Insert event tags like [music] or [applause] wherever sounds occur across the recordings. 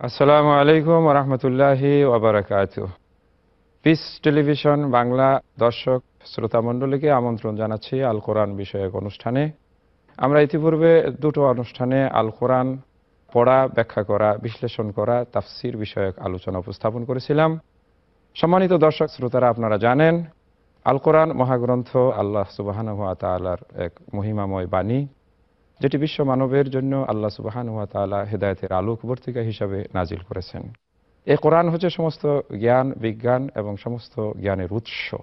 আসসালামু আলাইকুম রহমতুল্লাহি ওবরাকাত পিস টেলিভিশন বাংলা দর্শক শ্রোতা মণ্ডলীকে আমন্ত্রণ জানাচ্ছি আল কোরআন বিষয়ক অনুষ্ঠানে। আমরা ইতিপূর্বে দুটো অনুষ্ঠানে আল কোরআন পড়া, ব্যাখ্যা করা, বিশ্লেষণ করা, তাফসির বিষয়ক আলোচনা উপস্থাপন করেছিলাম। সম্মানিত দর্শক শ্রোতারা, আপনারা জানেন, আল কোরআন মহাগ্রন্থ আল্লাহ সুবাহান তালার এক মহিমাময় বাণী। যেটি বিশ্ব মানবের জন্য আল্লাহ সুবাহান ওয়া তালা হেদায়তের আলোকবর্তিকা হিসাবে নাজিল করেছেন। এই কোরআন হচ্ছে সমস্ত জ্ঞান বিজ্ঞান এবং সমস্ত জ্ঞানের উৎস।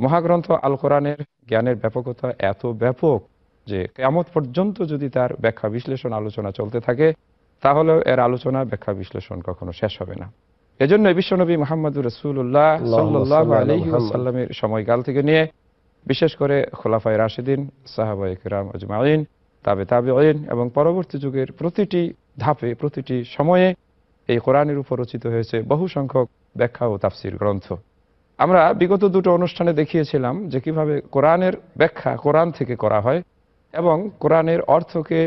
মহাগ্রন্থ আল কোরআনের জ্ঞানের ব্যাপকতা এত ব্যাপক যে কেমত পর্যন্ত যদি তার ব্যাখ্যা বিশ্লেষণ আলোচনা চলতে থাকে তাহলেও এর আলোচনা ব্যাখ্যা বিশ্লেষণ কখনো শেষ হবে না। এজন্য বিশ্বনবী মোহাম্মদুর রসুল্লাহ সাল্লাহ আলহি আসাল্লামের সময়কাল থেকে নিয়ে বিশেষ করে খোলাফাই রাশিদিন সাহাবাই কিরাম আজমাইন তাবে তাবে এবং পরবর্তী যুগের প্রতিটি ধাপে, প্রতিটি সময়ে এই কোরআনের উপর রচিত হয়েছে বহু সংখ্যক ব্যাখ্যা ও তাফসির গ্রন্থ। আমরা বিগত দুটো অনুষ্ঠানে দেখিয়েছিলাম যে কীভাবে কোরআনের ব্যাখ্যা কোরআন থেকে করা হয় এবং কোরআনের অর্থকে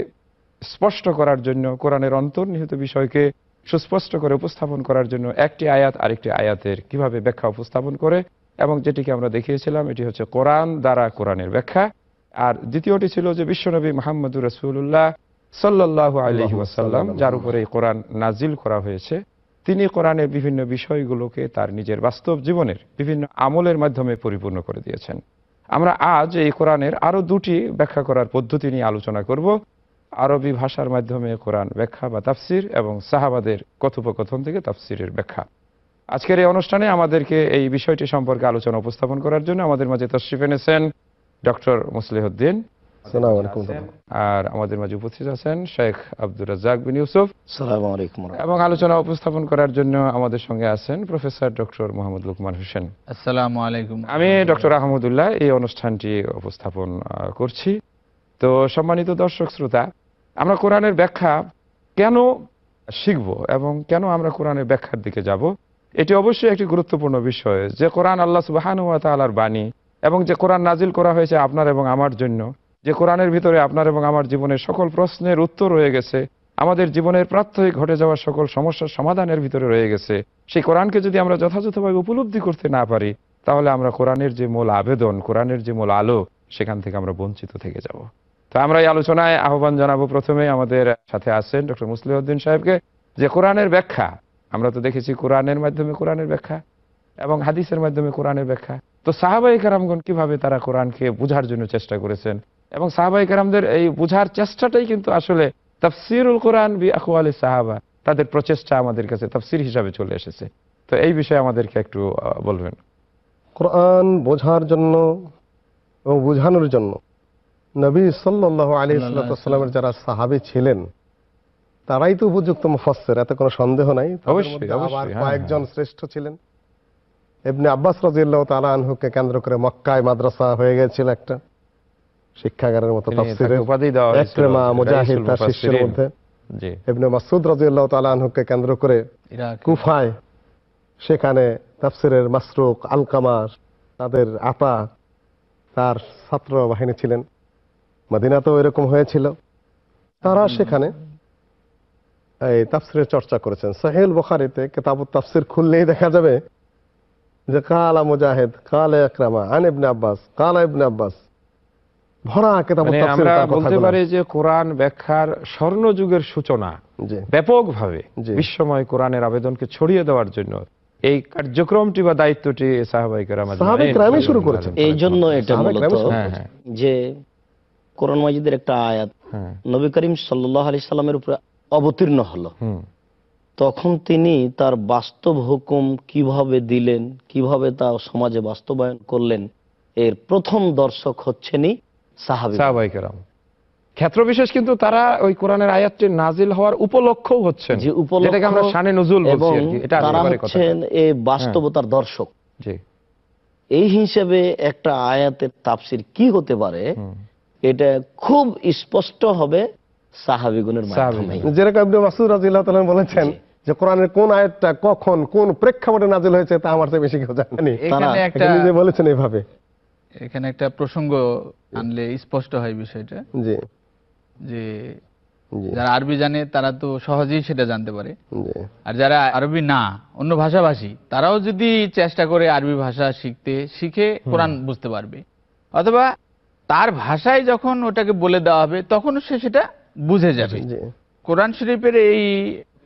স্পষ্ট করার জন্য, কোরআনের অন্তর্নিহিত বিষয়কে সুস্পষ্ট করে উপস্থাপন করার জন্য একটি আয়াত আরেকটি আয়াতের কীভাবে ব্যাখ্যা উপস্থাপন করে এবং যেটিকে আমরা দেখিয়েছিলাম, এটি হচ্ছে কোরআন দ্বারা কোরআনের ব্যাখ্যা। আর দ্বিতীয়টি ছিল যে বিশ্বনবী মাহমুদুর রসুল্লাহ সাল্লাহ আলহি ওয়াসাল্লাম যার উপরে এই কোরআন নাজিল করা হয়েছে। তিনি কোরআনের বিভিন্ন বিষয়গুলোকে তার নিজের বাস্তব জীবনের বিভিন্ন আমলের মাধ্যমে পরিপূর্ণ করে দিয়েছেন। আমরা আজ এই কোরআনের আরও দুটি ব্যাখ্যা করার পদ্ধতি নিয়ে আলোচনা করব। আরবি ভাষার মাধ্যমে কোরআন ব্যাখ্যা বা তাফসির এবং সাহাবাদের কথোপকথন থেকে তাফসিরের ব্যাখ্যা। আজকের এই অনুষ্ঠানে আমাদেরকে এই বিষয়টি সম্পর্কে আলোচনা উপস্থাপন করার জন্য আমাদের মাঝে তশরিফ এনেছেন ডক্টর মুসলিহদ্দিন। আর আমাদের মাঝে উপস্থিত আছেন শেখ আব্দুর রাজাক বিন ইউসুফ। এবং আলোচনা উপস্থাপন করার জন্য আমাদের সঙ্গে আছেন প্রফেসর ডক্টর মোহাম্মদ লুকমান হোসেন। আসসালামু আলাইকুম। আমি ডক্টর আহমদুল্লাহ এই অনুষ্ঠানটি উপস্থাপন করছি। তো সম্মানিত দর্শক শ্রোতা আমরা কোরআনের ব্যাখ্যা কেন শিখব এবং কেন আমরা কোরআনের ব্যাখ্যার দিকে যাব এটি অবশ্যই একটি গুরুত্বপূর্ণ বিষয়। যে কোরআন আল্লাহ সুবাহানুয়া তালার বাণী এবং যে কোরআন নাজিল করা হয়েছে আপনার এবং আমার জন্য, যে কোরআনের ভিতরে আপনার এবং আমার জীবনের সকল প্রশ্নের উত্তর রয়ে গেছে, আমাদের জীবনের প্রাত্যহিক ঘটে যাওয়ার সকল সমস্যার সমাধানের ভিতরে রয়ে গেছে, সেই কোরআনকে যদি আমরা যথাযথভাবে উপলব্ধি করতে না পারি, তাহলে আমরা কোরআনের যে মূল আবেদন, কোরআনের যে মূল আলো, সেখান থেকে আমরা বঞ্চিত থেকে যাব। তো আমরা এই আলোচনায় আহ্বান জানাব প্রথমে আমাদের সাথে আছেন ডক্টর মুসলিউদ্দিন সাহেবকে, যে কোরআনের ব্যাখ্যা, আমরা তো দেখেছি কোরআনের মাধ্যমে কোরআনের ব্যাখ্যা, এবং হাদিসের মাধ্যমে কোরআনের ব্যাখ্যা তো সাহাবাই কারামগণ কীভাবে তারা কোরআনকে বুঝার জন্য চেষ্টা করেছেন? এবং সাহাবাই কারামদের এই বুঝার চেষ্টাটাই কিন্তু আসলে তাফসিরুল কোরআন বি আকু আলী সাহাবা তাদের প্রচেষ্টা আমাদের কাছে তাফসির হিসাবে চলে এসেছে। তো এই বিষয়ে আমাদেরকে একটু বলবেন। কোরআন বোঝার জন্য এবং বোঝানোর জন্য নবী সাল্লাহ আলী সাল্লামের যারা সাহাবি ছিলেন তারাই তো উপযুক্ত মুফাসের এত কোনো সন্দেহ নাই। অবশ্যই আবার কয়েকজন শ্রেষ্ঠ ছিলেন। এমনি আব্বাস রাজিয়াল্লাহ তালা আনহুকে কেন্দ্র করে মক্কায় মাদ্রাসা হয়ে গেছিল একটা শিক্ষাগারের মতো মুজাহিদ তার শিষ্যের মধ্যে। এমনি মাসুদ রাজিয়াল্লাহ তালা আনহুকে কেন্দ্র করে কুফায় সেখানে তাফসিরের মাসরুক আলকামার তাদের আতা তার ছাত্র বাহিনী ছিলেন। মদিনাতেও এরকম হয়েছিল। তারা সেখানে এই তাফসিরের চর্চা করেছেন। সাহেল বখারিতে কেতাবুত তাফসির খুললেই দেখা যাবে যে কালা মুজাহিদ কালে আকরামা আন ইবনে আব্বাস কালা ইবনে আব্বাস। ভরা কেতাবুত মানে আমরা বলতে পারি যে কোরআন ব্যাখ্যার স্বর্ণ যুগের সূচনা ব্যাপকভাবে বিশ্বময় কোরআনের আবেদনকে ছড়িয়ে দেওয়ার জন্য এই কার্যক্রমটি বা দায়িত্বটি সাহাবাইকরামই শুরু করেছেন। এই জন্য এটা মূলত যে কোরআন মাজিদের একটা আয়াত নবী করিম সাল্লাহ আলি সাল্লামের উপরে অবতীর্ণ হলো। তখন তিনি তার বাস্তব হুকুম কীভাবে দিলেন কীভাবে তা সমাজে বাস্তবায়ন করলেন এর প্রথম দর্শক হচ্ছেনই সাহাবাইকেরাম। ক্ষেত্র বিশেষ কিন্তু তারা ওই কোরআনের আয়াতটি নাজিল হওয়ার উপলক্ষও হচ্ছেন যে উপলক্ষ আমরা শানে নজুল এবং তারা হচ্ছেন এই বাস্তবতার দর্শক। এই হিসেবে একটা আয়াতের তাফসির কি হতে পারে এটা খুব স্পষ্ট হবে সাহাবিগুনের মাধ্যমে। যেরকম মাসুদ রাজিল্লাহ বলেছেন যে কোরআনের কোন আয়াতটা কখন কোন প্রেক্ষাপটে নাজিল হয়েছে তা আমার বেশি কেউ জানেনি নিজে বলেছেন এইভাবে এখানে একটা প্রসঙ্গ আনলে স্পষ্ট হয় বিষয়টা। জি। যে যারা আরবি জানে তারা তো সহজেই সেটা জানতে পারে। আর যারা আরবি না অন্য ভাষাভাষী তারাও যদি চেষ্টা করে আরবি ভাষা শিখতে শিখে কোরআন বুঝতে পারবে। অথবা তার ভাষায় যখন ওটাকে বলে দেওয়া হবে তখন সে সেটা বুঝে যাবে। জি। কোরআন শরীফের এই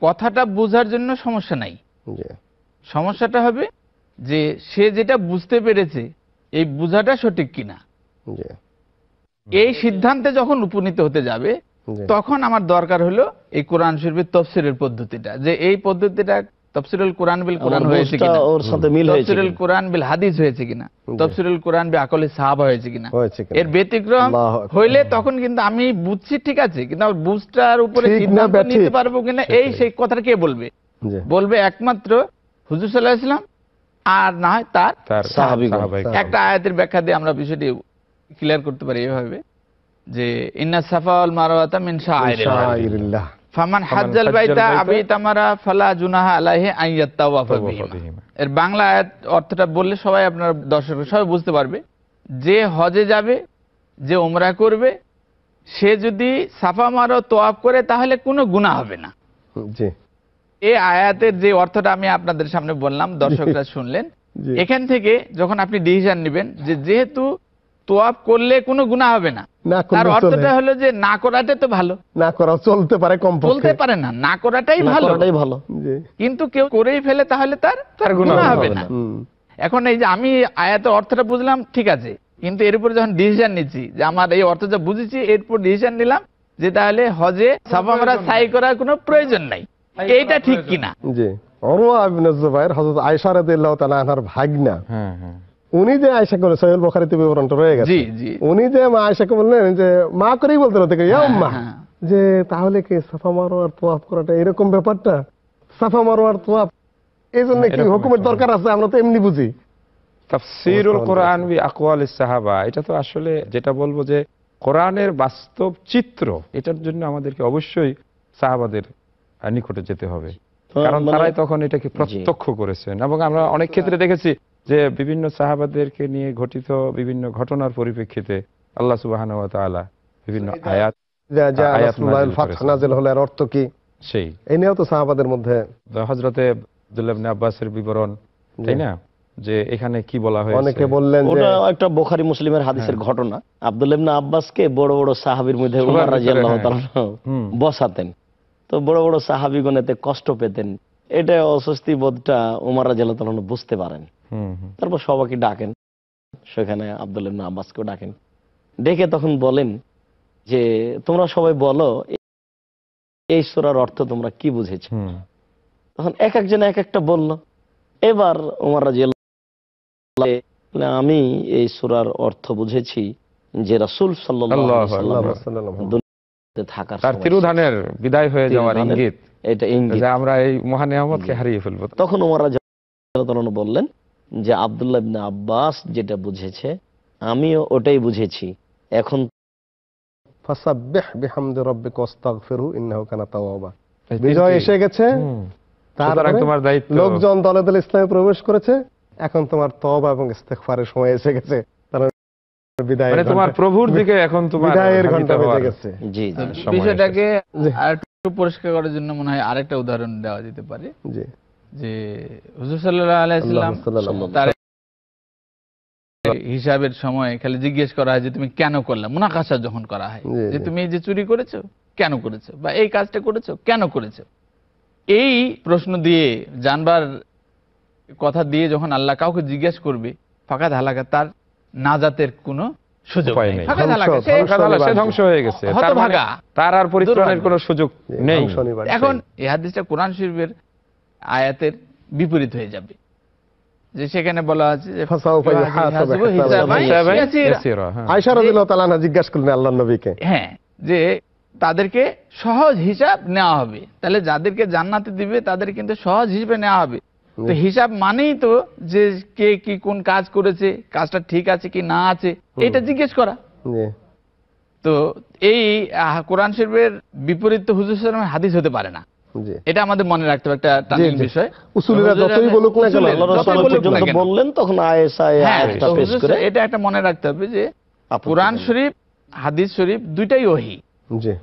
কথাটা বোঝার জন্য সমস্যা নাই। সমস্যাটা হবে যে সে যেটা বুঝতে পেরেছে এই বুঝাটা সঠিক কিনা। এই সিদ্ধান্তে যখন উপনীত হতে যাবে তখন আমার দরকার হলো এই কোরআন শরীফের তফসিলের পদ্ধতিটা যে এই পদ্ধতিটা তফসিরুল কোরআন বিল কোরআন হয়েছে কিনা? ওর সাথে মিল হয়েছে তফসিরুল কোরআন বিল হাদিস হয়েছে কিনা? তফসিরুল কোরআন বিল আকলে সাহাবা হয়েছে কিনা? এর ব্যতিক্রম হইলে তখন কিন্তু আমি বুঝছি ঠিক আছে কিন্তু বুঝটার উপরে সিদ্ধান্ত নিতে পারব কিনা এই সেই কথাটা কে বলবে? বলবে একমাত্র হুজুর সাল্লাহ ইসলাম আর না হয় তার একটা আয়াতের ব্যাখ্যা দিয়ে আমরা বিষয়টি ক্লিয়ার করতে পারি এভাবে যে ইন্না সাফা ওয়াল মারওয়াতা মিন শাআইরিল্লাহ ফামান হাজ্জাল বাইতা আবি তামারা ফালা জুনাহা আলাইহি বিহিমা। এর বাংলা আয়াত অর্থটা বললে সবাই আপনার দর্শক সবাই বুঝতে পারবে। যে হজে যাবে যে ওমরা করবে সে যদি সাফা মারো তোয়াফ করে তাহলে কোনো গুনাহ হবে না। জি। এই আয়াতের যে অর্থটা আমি আপনাদের সামনে বললাম দর্শকরা [laughs] শুনলেন এখান থেকে যখন আপনি ডিসিশন নেবেন যে যেহেতু তোয়াফ করলে কোনো গুনাহ হবে না। তার অর্থটা চলে। হলো যে না করাটাই তো ভালো। না করা চলতে পারে কম বলতে পারে না না করাটাই ভালো। ভালো। কিন্তু কেউ করেই ফেলে তাহলে তার তার গুনাহ হবে না। এখন এই যে আমি আয়াতের অর্থটা বুঝলাম ঠিক আছে। কিন্তু এর উপরে যখন ডিসিশন নিচ্ছি যে আমার এই অর্থটা বুঝেছি এরপর ডিসিশন নিলাম যে তাহলে হজে সাফা সাই করার কোনো প্রয়োজন নাই। এইটা ঠিক কিনা? জি। অরওয়া ইবনে জুবাইর হযরত আয়েশা রাদিয়াল্লাহু তাআলা আনহার ভাগনা। হ্যাঁ হ্যাঁ। উনি যে বুখারীতে বিবরণটা রয়ে গেছে। উনি যে মা আয়েশাকে বললেন যে মা করেই বলতে ইয়া উম্মা। হ্যাঁ। যে তাহলে কি সাফা মারো আর তোয়াফ করাটা এরকম ব্যাপারটা? সাফা মারো আর তোয়াফ। এই জন্য কি হুকুমের দরকার আছে? আমরা তো এমনি বুঝি। তাফসিরুল কোরআন বি আকওয়াল সাহাবা। এটা তো আসলে যেটা বলব যে কোরআনের বাস্তব চিত্র এটার জন্য আমাদেরকে অবশ্যই সাহাবাদের নিকটে যেতে হবে। কারণ মানে- তারাই তখন এটাকে প্রত্যক্ষ করেছেন। এবং আমরা অনেক ক্ষেত্রে দেখেছি যে বিভিন্ন সাহাবাদেরকে নিয়ে ঘটিত বিভিন্ন ঘটনার পরিপ্রেক্ষিতে আল্লাহ সুবহানাহু ওয়া বিভিন্ন আয়াত যা যা আয়াত রাসূলুল্লাহ নাযিল ফাতহ করেছেন। নাযিল হলো এর অর্থ কি? সেই। এই নিয়েও তো সাহাবাদের মধ্যে হজরতে আব্দুল্লাহ আব্বাসের বিবরণ তাই না? যে এখানে কি বলা হয়েছে? অনেকে বললেন ওটা একটা বোখারি মুসলিমের হাদিসের ঘটনা। ইবনে আব্বাসকে বড় বড় সাহাবীর মধ্যে উমর রাদিয়াল্লাহু হ্যাঁ। তাআলা বসাতেন। তো বড় বড় সাহাবীগণ এতে কষ্ট পেতেন। এটা অস্বস্তি বোধটা উমর রাদিয়াল্লাহু তাআলা বুঝতে পারেন। তারপর সবাইকে ডাকেন। সেখানে আব্দুল ইবনে আব্বাসকেও ডাকেন। ডেকে তখন বলেন যে তোমরা সবাই বলো এই সূরার অর্থ তোমরা কি বুঝেছ? তখন এক একজন এক একটা বলল এবার উমর রাজিয়াল্লাহ আমি এই সুরার অর্থ বুঝেছি যে রাসূল থাকার তার তিরুধানের বিদায় হয়ে যাওয়ার ইঙ্গিত এটা ইঙ্গিত। আমরা এই মহানিয়ামতকে হারিয়ে ফেলব। তখন উমর বললেন যে আব্দুল্লাহ ইবনে আব্বাস যেটা বুঝেছে আমিও ওটাই বুঝেছি। এখন বিজয় এসে গেছে তোমার দায়িত্ব। লোকজন দলে দলে ইসলামে প্রবেশ করেছে এখন তোমার তওবা এবং ইস্তেগফারের সময় এসে গেছে বিদায় মানে তোমার প্রভুর দিকে এখন তোমার বিদায়ের ঘণ্টা বেজে গেছে। জি বিষয়টাকে জি। পরিষ্কার করার জন্য মনে হয় আরেকটা উদাহরণ দেওয়া যেতে পারে। জি। যে হুজুর সাল্লাহ আলাইসাল্লাম তার হিসাবের সময় খালি জিজ্ঞেস করা হয় যে তুমি কেন করলে? মুনাকাশা যখন করা হয় যে তুমি এই যে চুরি করেছ কেন করেছ? বা এই কাজটা করেছ কেন করেছ? এই প্রশ্ন দিয়ে জানবার কথা দিয়ে যখন আল্লাহ কাউকে জিজ্ঞেস করবে ফাঁকা ধালাকা তার নাজাতের কোনো এখন এই হাদিসটা কোরআন শরীফের আয়াতের বিপরীত হয়ে যাবে। যে সেখানে বলা আছে হ্যাঁ। আয়েশা রাদিয়াল্লাহু তাআলা আনহা জিজ্ঞাসা করলেন আল্লাহর নবীকে। হ্যাঁ যে তাদেরকে সহজ হিসাব নেওয়া হবে। তাহলে যাদেরকে জান্নাতে দিবে তাদের কিন্তু সহজ হিসেবে নেওয়া হবে। তো হিসাব মানেই তো যে কে কি কোন কাজ করেছে কাজটা ঠিক আছে কি না আছে এটা জিজ্ঞেস করা। তো এই আহ, কোরআন শরীফের বিপরীত তো হুজুর হাদিস হতে পারে না। এটা আমাদের মনে রাখতে হবে একটা টার্নিং বিষয়। উসুলিরা যতই বলুক না কেন, উসুলের আল্লাহ যতই রাসূল পর্যন্ত বললেন তখন আয়েশা হ্যাঁ, আয়াতটা পেশ করে। এটা একটা মনে রাখতে হবে যে কোরআন শরীফ হাদিস শরীফ দুইটাই ওহি। জি।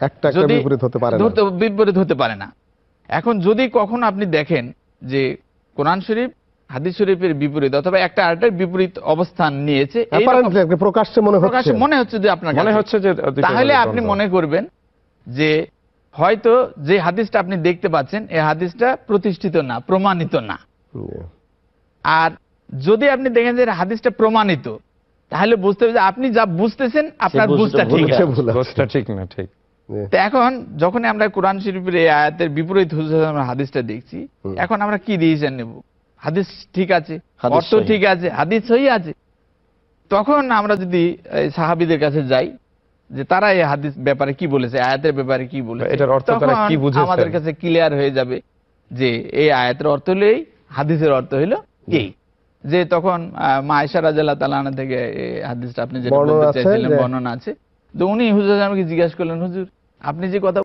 একটা একটা বিপরীত হতে পারে না। বিপরীত হতে পারে না। এখন যদি কখনো আপনি দেখেন যে কোরআন শরীফ হাদিস শরীফের বিপরীত অথবা একটা আরেকটার বিপরীত অবস্থান নিয়েছে একটা প্রকাশ্যে মনে হচ্ছে। মনে হচ্ছে যে আপনার মনে হচ্ছে যে তাহলে আপনি মনে করবেন যে হয়তো যে হাদিসটা আপনি দেখতে পাচ্ছেন এই হাদিসটা প্রতিষ্ঠিত না প্রমাণিত না। আর যদি আপনি দেখেন যে হাদিসটা প্রমাণিত তাহলে বুঝতে হবে যে আপনি যা বুঝতেছেন আপনার বুঝটা বুঝটা ঠিক। গোছটা ঠিক না ঠিক। এখন যখন আমরা কোরআন শরীফের এই আয়াতের বিপরীত আমরা হাদিসটা দেখছি এখন আমরা কি ডিসিশন নেব? হাদিস ঠিক আছে হাদিস অর্থ ঠিক আছে হাদিস সহি আছে। তখন আমরা যদি সাহাবিদের কাছে যাই যে তারা এই হাদিস ব্যাপারে কি বলেছে আয়াতের ব্যাপারে কি বলেছে এটার অর্থ তারা কি বুঝেছেন? আমাদের কাছে ক্লিয়ার হয়ে যাবে যে এই আয়াতের অর্থ হলো এই হাদিসের অর্থ হলো এই। যে তখন মায়েশা রাজা আনহা থেকে হাদিসটা আপনি যেটা বলতে চাইছিলেন বর্ণনা আছে। তো উনি হুজুর আমাকে জিজ্ঞাসা করলেন হুজুর আপনি যে কথা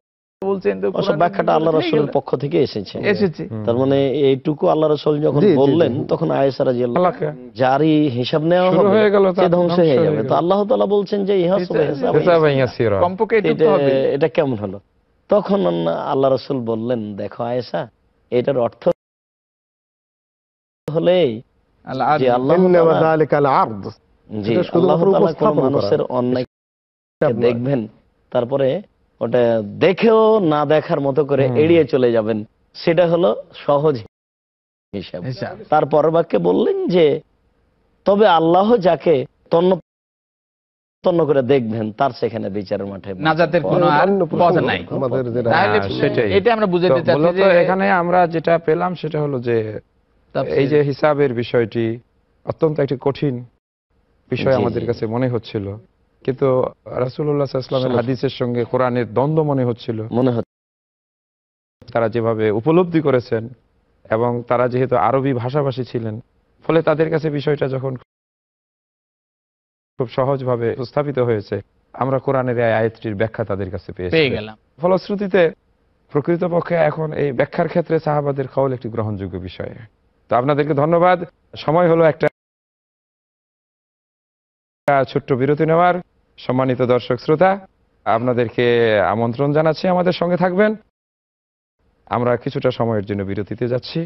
বলছেন তো ব্যাখ্যাটা আল্লাহ বিপরীত পক্ষ থেকে এসেছে। এসেছে। তার মানে এইটুকু আল্লাহ রসুল যখন জি, জি, জি। বললেন তখন আয়েসারা যে আল্লাহকে হিসাব নেওয়া হবে হয়ে গেল সে ধ্বংস ধ্বংস হয়ে হয়ে যাবে। তো আল্লাহ তাআলা বলছেন যে ইহা এটা- সুবে হিসাব হিসাবান ইয়াসিরা। কমপক্ষে এটুকু হবে। এটা কেমন হলো? তখন আল্লাহ রসুল বললেন দেখো আয়েশা এটার অর্থ হলে আল্লাহ যে আল্লাহ ইন্নামা তাআলা- যালিকাল আরদ। জি আল্লাহ তাআলা কোন মানুষের অন্যায় দেখবেন তারপরে ওটা দেখেও না দেখার মতো করে এড়িয়ে চলে যাবেন। সেটা হলো সহজ হিসাব। তার পরের বাক্যে বললেন যে তবে আল্লাহ যাকে তন্ন তন্ন করে দেখবেন তার সেখানে বিচারের মাঠে নাজাতের কোনো আর পথ নাই। আমাদের যেটা তাহলে হ্যাঁ, সেটাই। এটা আমরা বুঝাতে চাচ্ছি যে এখানে আমরা যেটা পেলাম সেটা হলো যে এই যে হিসাবের বিষয়টি অত্যন্ত একটি কঠিন বিষয় আমাদের কাছে মনে হচ্ছিল। কিন্তু রাসুল্লাহ ইসলামের হাদিসের সঙ্গে কোরআনের দ্বন্দ্ব মনে হচ্ছিল। মনে হচ্ছে তারা যেভাবে উপলব্ধি করেছেন এবং তারা যেহেতু আরবি ভাষাভাষী ছিলেন ফলে তাদের কাছে বিষয়টা যখন খুব সহজভাবে উপস্থাপিত হয়েছে আমরা কোরআনের এই আয়াতটির ব্যাখ্যা তাদের কাছে পেয়েছি। পেয়ে গেলাম। ফলশ্রুতিতে প্রকৃতপক্ষে এখন এই ব্যাখ্যার ক্ষেত্রে সাহাবাদের কওল একটি গ্রহণযোগ্য বিষয়। তো আপনাদেরকে ধন্যবাদ। সময় হলো একটা ছোট্ট বিরতি নেওয়ার সম্মানিত দর্শক শ্রোতা, আপনাদেরকে আমন্ত্রণ জানাচ্ছি আমাদের সঙ্গে থাকবেন। আমরা কিছুটা সময়ের জন্য বিরতিতে যাচ্ছি।